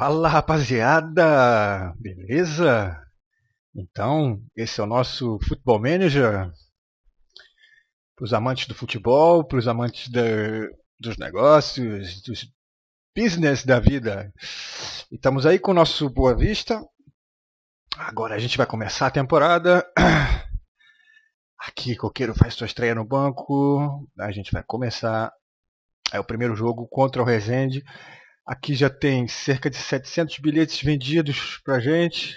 Fala rapaziada, beleza? Então, esse é o nosso Futebol Manager. Para os amantes do futebol, para os amantes da, dos negócios, dos business da vida. E estamos aí com o nosso Boa Vista. Agora a gente vai começar a temporada. Aqui, Coqueiro faz sua estreia no banco. A gente vai começar. É o primeiro jogo contra o Resende. Aqui já tem cerca de 700 bilhetes vendidos pra gente.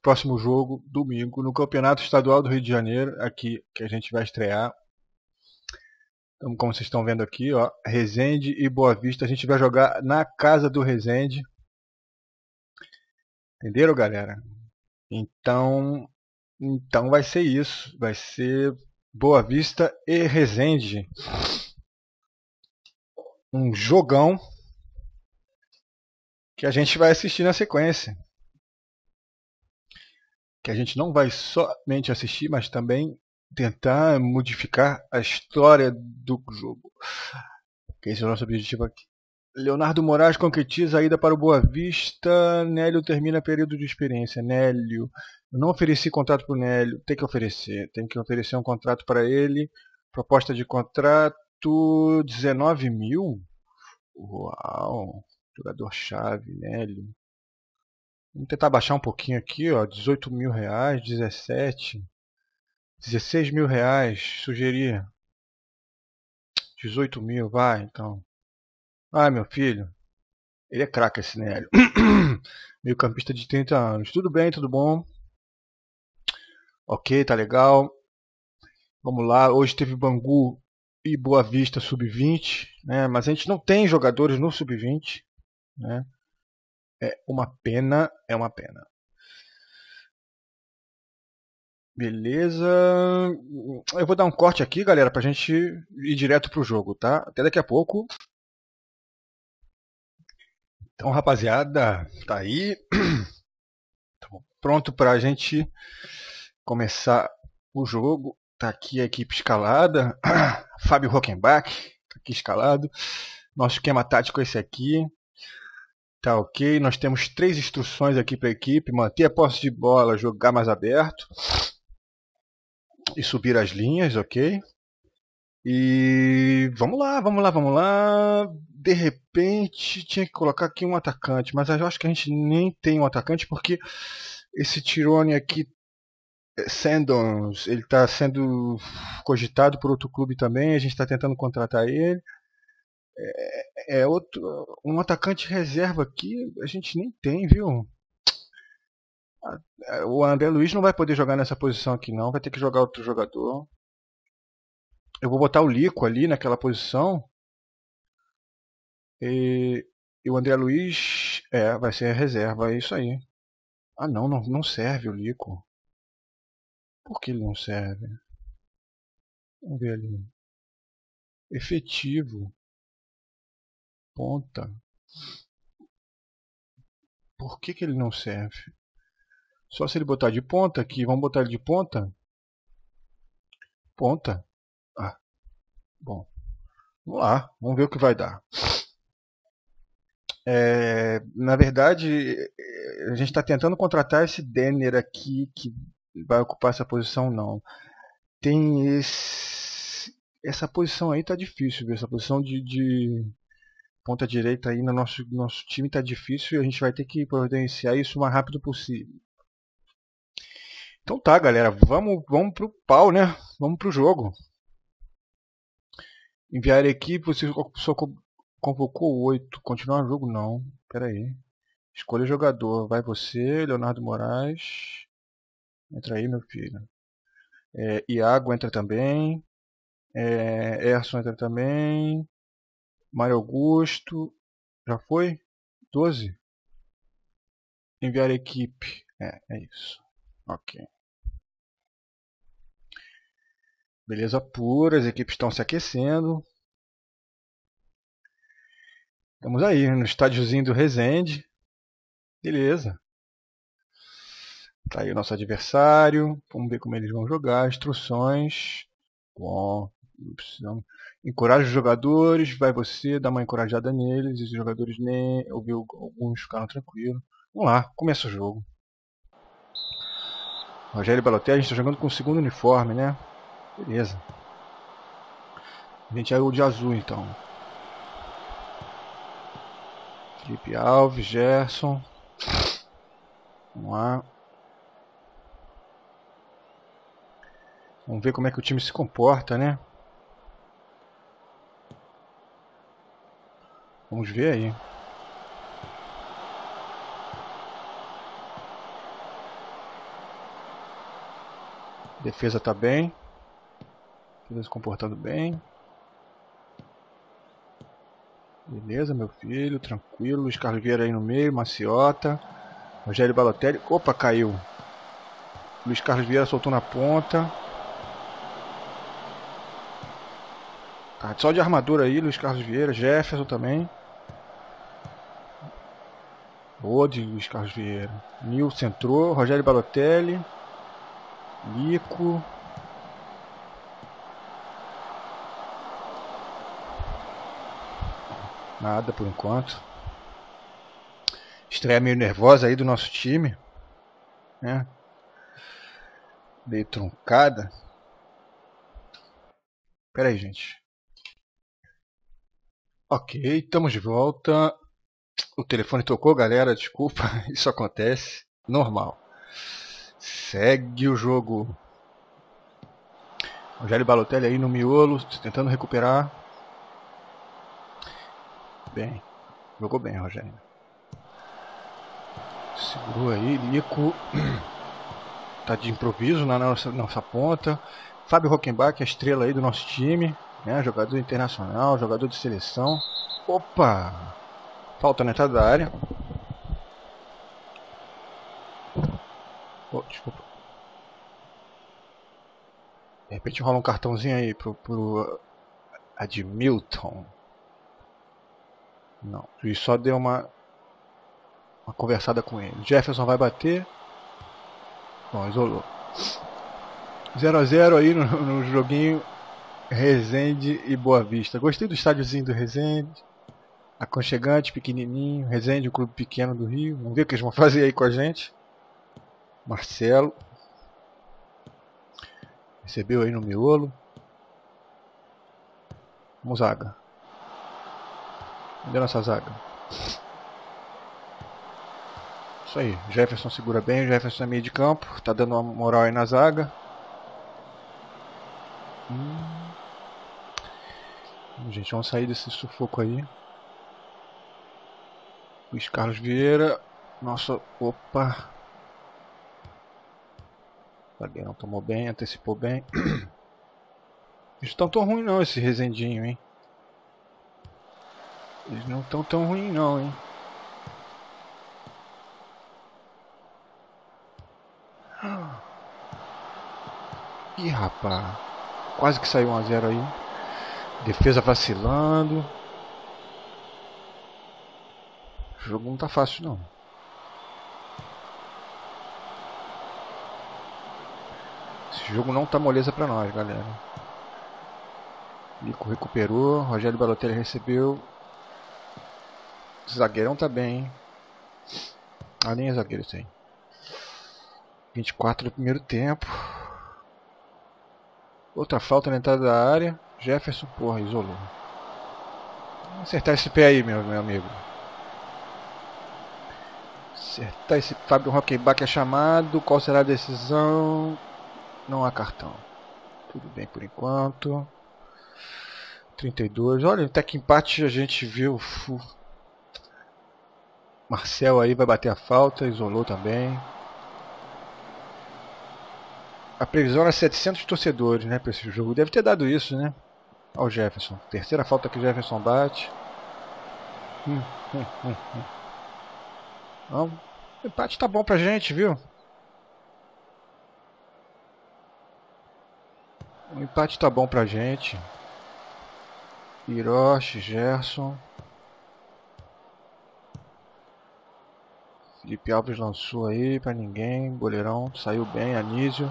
Próximo jogo, domingo, no Campeonato Estadual do Rio de Janeiro, aqui que a gente vai estrear. Então, como vocês estão vendo aqui, ó, Resende e Boa Vista, a gente vai jogar na casa do Resende. Entenderam, galera? Então, então vai ser isso, vai ser Boa Vista e Resende um jogão que a gente vai assistir na sequência. Que a gente não vai somente assistir, mas também tentar modificar a história do jogo. Esse é o nosso objetivo aqui. Leonardo Moraes concretiza a ida para o Boa Vista. Nélio termina período de experiência. Nélio, eu não ofereci contrato para o Nélio. Tem que oferecer. Tem que oferecer um contrato para ele. Proposta de contrato 19 mil? Uau! Jogador-chave, Nélio. Vamos tentar baixar um pouquinho aqui, ó. 18 mil reais, 17. 16 mil reais, sugerir. 18 mil, vai então. Vai, meu filho. Ele é craque esse Nélio. Meio campista de 30 anos. Tudo bem, tudo bom? Ok, tá legal. Vamos lá. Hoje teve Bangu e Boa Vista sub-20, né? mas a gente não tem jogadores no sub-20. Né? É uma pena, é uma pena. Beleza. Eu vou dar um corte aqui, galera, pra gente ir direto pro jogo, tá? Até daqui a pouco. Então, rapaziada, tá aí. Pronto pra gente começar o jogo. Tá aqui a equipe escalada. Fábio Rockenbach, tá aqui escalado. Nosso esquema tático é esse aqui. Tá ok. Nós temos três instruções aqui para a equipe: manter a posse de bola, jogar mais aberto e subir as linhas, ok? E vamos lá, vamos lá, vamos lá. De repente tinha que colocar aqui um atacante, mas eu acho que a gente nem tem um atacante porque esse Tirone aqui Sandons, ele está sendo cogitado por outro clube também, a gente está tentando contratar ele. É, é, outro, um atacante reserva aqui, a gente nem tem, viu? O André Luiz não vai poder jogar nessa posição aqui não, vai ter que jogar outro jogador. Eu vou botar o Lico ali naquela posição. E, e o André Luiz é, vai ser reserva, é isso aí. Ah não, não, não serve o Lico. Por que ele não serve? Vamos ver ali. Efetivo. Ponta. Por que, que ele não serve? Só se ele botar de ponta aqui. Vamos botar ele de ponta? Ponta. Ah. Bom. Vamos lá. Vamos ver o que vai dar. É, na verdade, a gente está tentando contratar esse Denner aqui, que vai ocupar essa posição, não. Tem esse, essa posição aí tá difícil, viu? essa posição de, de ponta direita aí no nosso, nosso time tá difícil e a gente vai ter que providenciar isso o mais rápido possível. Então tá, galera, vamos, vamos pro pau, né? Vamos pro jogo. Enviar a equipe, você só convocou oito. Continuar o jogo? Não. Pera aí. Escolha jogador. Vai você, Leonardo Moraes. Entra aí, meu filho. É, Iago entra também. É, Erson entra também. Mário Augusto. Já foi? 12? Enviar equipe. É, é isso. Ok. Beleza pura, as equipes estão se aquecendo. Estamos aí no estádiozinho do Resende. Beleza. Tá aí o nosso adversário. Vamos ver como eles vão jogar. Instruções. Bom, Encoraja os jogadores, vai você, dá uma encorajada neles, os jogadores nem. Ouviu alguns ficaram tranquilos. Vamos lá, começa o jogo. Rogério Balotelli, a gente está jogando com o segundo uniforme, né? Beleza. A gente é o de azul então. Felipe Alves, Gerson. Vamos lá. Vamos ver como é que o time se comporta, né? Vamos ver aí. Defesa tá bem. Defesa se comportando bem. Beleza, meu filho, tranquilo. Luiz Carlos Vieira aí no meio, Maciota. Rogério Balotelli. Opa, caiu. Luiz Carlos Vieira soltou na ponta. Tá só de armadura aí, Luiz Carlos Vieira. Jefferson também. Boa de Luiz Carlos Vieira. Nilson entrou. Rogério Balotelli. Lico. Nada por enquanto. Estreia meio nervosa aí do nosso time. Né? Meio truncada. Pera aí, gente. Ok, estamos de volta. O telefone tocou, galera. Desculpa, isso acontece. Normal. Segue o jogo. Rogério Balotelli aí no miolo, tentando recuperar. Bem, jogou bem, Rogério. Segurou aí, Lico. Tá de improviso na nossa, nossa ponta. Fábio Rockenbach, a estrela aí do nosso time. Né? Jogador internacional, jogador de seleção. Opa! Falta na entrada da área. Oh, desculpa. De repente rola um cartãozinho aí pro, pro Admilton. Não, o juiz só deu uma, uma conversada com ele. Jefferson vai bater. Bom, isolou. 0 a 0 aí no, no joguinho Resende e Boa Vista. Gostei do estádiozinho do Resende. Aconchegante, pequenininho. Resende, o clube pequeno do Rio. Vamos ver o que eles vão fazer aí com a gente. Marcelo. Recebeu aí no miolo. Vamos, zaga. Cadê nossa zaga? Isso aí. Jefferson segura bem. Jefferson é meio de campo. Tá dando uma moral aí na zaga. Hum. Gente, vamos sair desse sufoco aí. Luiz Carlos Vieira. Nossa. Opa. Zagueirão tomou bem, antecipou bem. Eles estão tão ruim não, esse Resendinho, hein? Eles não estão tão ruim não, hein? Ih, rapaz. Quase que saiu 1x0 aí. Defesa vacilando. O jogo não tá fácil não. Esse jogo não tá moleza pra nós, galera. Nico recuperou, Rogério Balotelli recebeu. Zagueirão tá bem, hein? Ah, nem é zagueiro aí. 24 do primeiro tempo. Outra falta na entrada da área. Jefferson, porra, isolou. Vamos acertar esse pé aí, meu, meu amigo. Acertar esse Fábio Rockebach é chamado. Qual será a decisão? Não há cartão. Tudo bem por enquanto. 32. Olha, até que empate a gente viu. Marcel aí vai bater a falta, isolou também. A previsão era 700 torcedores, né, para esse jogo. Deve ter dado isso, né? Olha o Jefferson. Terceira falta que o Jefferson bate. Hum, hum, hum, hum. Empate tá bom pra gente, viu? O empate tá bom pra gente. Hiroshi, Gerson. Felipe Alves lançou aí pra ninguém. Goleirão saiu bem. Anísio.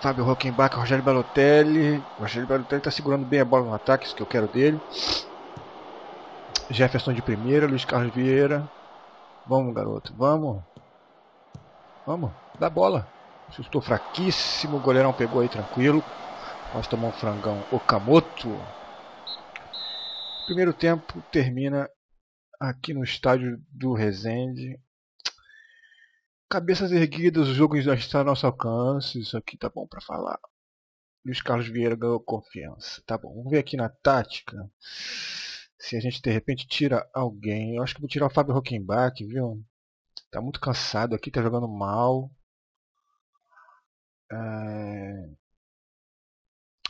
Fábio Rockenbach, Rogério Balotelli. Rogério Balotelli está segurando bem a bola no ataque, isso que eu quero dele. Jefferson de primeira, Luiz Carlos Vieira. Vamos, garoto, vamos. Vamos, dá bola. Estou fraquíssimo, o goleirão pegou aí tranquilo. Nós tomamos um frangão Okamoto. Primeiro tempo termina aqui no estádio do Resende. Cabeças erguidas, o jogo já está ao nosso alcance. Isso aqui tá bom para falar. Luiz Carlos Vieira ganhou confiança. Tá bom, vamos ver aqui na tática. Se a gente de repente tira alguém. Eu acho que vou tirar o Fábio Rockenbach, viu? Tá muito cansado aqui, tá jogando mal. É...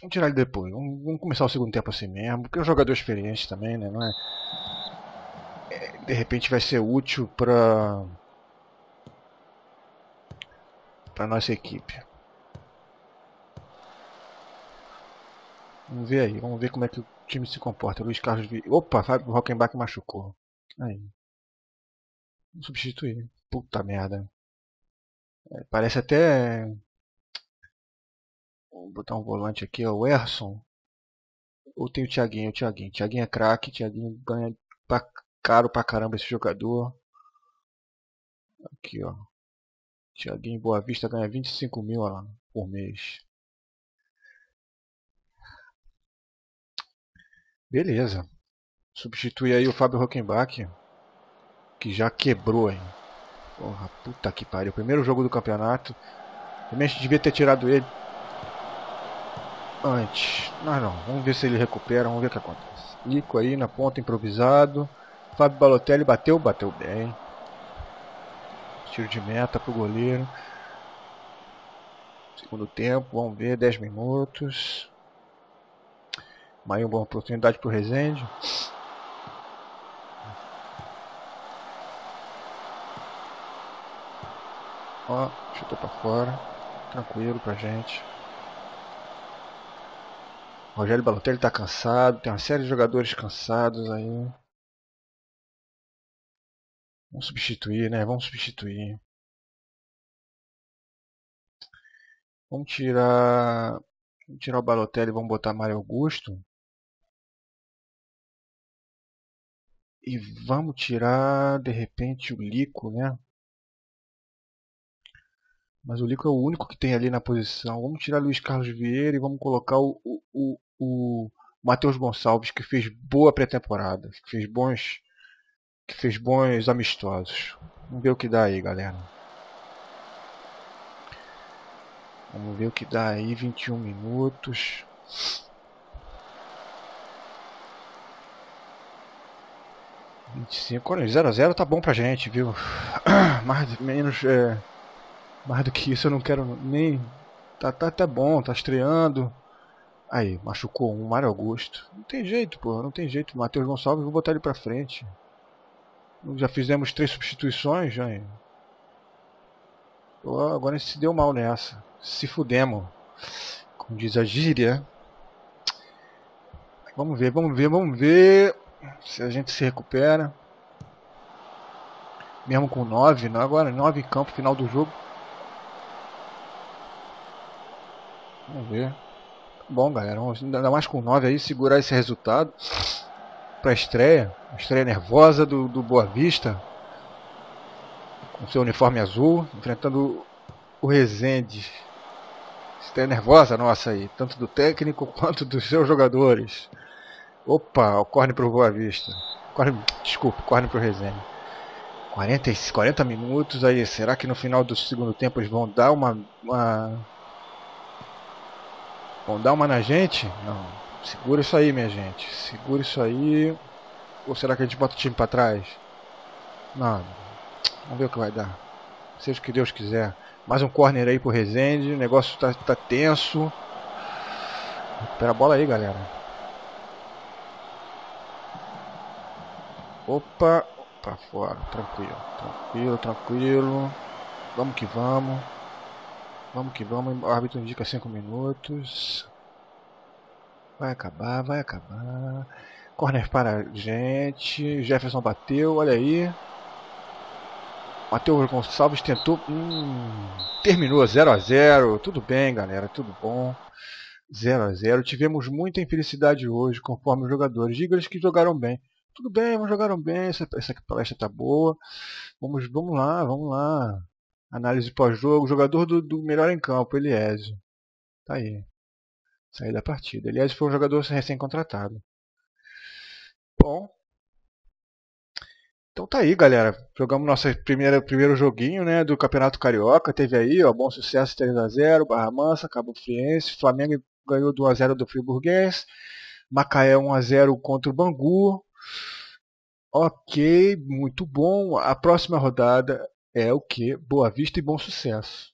Vamos tirar ele depois. Vamos, vamos, começar o segundo tempo assim mesmo. Porque é um jogador experiente também, né? Não é... é de repente vai ser útil para para nossa equipe. Vamos ver aí, vamos ver como é que o time se comporta. Luiz Carlos Vi... Opa, Fábio Rockenbach machucou. Aí. Vamos substituir. Puta merda. É, parece até Vou botar um volante aqui, ó, o Erson. Ou tem o Thiaguinho, o Thiaguinho. Thiaguinho é craque, Thiaguinho ganha pra, caro pra caramba esse jogador. Aqui, ó. Thiaguinho Boa Vista ganha 25 mil lá, por mês. Beleza. Substitui aí o Fábio Rockenbach. Que já quebrou, hein. Porra, puta que pariu. Primeiro jogo do campeonato. Realmente devia ter tirado ele antes. Mas não, vamos ver se ele recupera, vamos ver o que acontece. Ico aí na ponta, improvisado. Fábio Balotelli bateu, bateu bem. Tiro de meta pro goleiro. Segundo tempo, vamos ver, 10 minutos. Mais uma boa oportunidade pro Rezende. Ó, chutou para fora. Tranquilo pra gente. Rogério Balotelli está cansado, tem uma série de jogadores cansados aí. Vamos substituir, né? Vamos substituir. Vamos tirar. Vamos tirar o Balotelli e vamos botar Mário Augusto. E vamos tirar de repente o Lico, né? Mas o Lico é o único que tem ali na posição. Vamos tirar Luiz Carlos Vieira e vamos colocar o, o, o Matheus Gonçalves, que fez boa pré-temporada, fez bons que fez bons amistosos. Vamos ver o que dá aí, galera. Vamos ver o que dá aí, 21 minutos. Vinte e cinco, 0 a 0 tá bom pra gente, viu? Mais menos, é, mais do que isso eu não quero nem. Tá, tá até bom, tá estreando. Aí, machucou um, Mário Augusto. Não tem jeito, pô, não tem jeito. Matheus Gonçalves, vou botar ele pra frente. Já fizemos três substituições, já. Agora a gente se deu mal nessa. Se fudemos. Como diz a gíria. Vamos ver, vamos ver, vamos ver se a gente se recupera. Mesmo com 9, não agora 9 em campo, final do jogo. Vamos ver. Bom, galera, ainda mais com 9 aí, segurar esse resultado para a estreia. Estreia nervosa do, do Boa Vista. Com seu uniforme azul, enfrentando o Rezende. Estreia nervosa nossa aí, tanto do técnico quanto dos seus jogadores. Opa, o corne pro Boa Vista. Corne, desculpa, corne pro Rezende. 40, 40 minutos aí, será que no final do segundo tempo eles vão dar uma, uma Vão dar uma na gente? Não. Segura isso aí, minha gente. Segura isso aí. Ou será que a gente bota o time para trás? Não. Vamos ver o que vai dar. Seja o que Deus quiser. Mais um corner aí pro Rezende. O negócio tá, tá tenso. Recupera a bola aí, galera. Opa. Pra fora. Tranquilo. Tranquilo, tranquilo. Vamos que vamos. Vamos que vamos, o árbitro indica 5 minutos. Vai acabar, vai acabar. Corner para gente. Jefferson bateu, olha aí. Matheus Gonçalves tentou. Hum, terminou 0 a 0 Tudo bem, galera, tudo bom. 0 a 0 Tivemos muita infelicidade hoje, conforme os jogadores. Diga-lhes que jogaram bem. Tudo bem, jogaram bem, essa, essa palestra tá boa. Vamos, vamos lá, vamos lá. Análise pós-jogo. Jogador do, do, melhor em campo, Eliésio. Tá aí. Sair da partida. Eliésio foi um jogador recém-contratado. Bom, então tá aí, galera. Jogamos nosso primeiro, primeiro joguinho né, do Campeonato Carioca. Teve aí, ó, bom sucesso 3x0, Barra Mansa, Cabo Friense. Flamengo ganhou 2x0 do Friburguês. Macaé 1x0 contra o Bangu. Ok, muito bom. A próxima rodada é o que? Boa Vista e Bom Sucesso.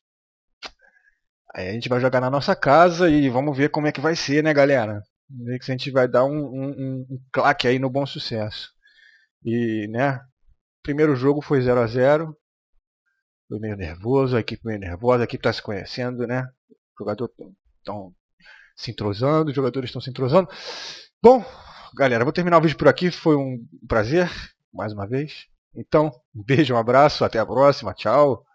Aí a gente vai jogar na nossa casa e vamos ver como é que vai ser, né, galera? Ver se a gente vai dar um, um, um, um claque aí no Bom Sucesso. E, né, primeiro jogo foi 0 a 0 Foi meio nervoso, a equipe meio nervosa, a equipe está se conhecendo, né? Os jogadores estão se entrosando, os jogadores estão se entrosando. Bom, galera, vou terminar o vídeo por aqui. Foi um prazer, mais uma vez. Então, um beijo, um abraço, até a próxima, tchau.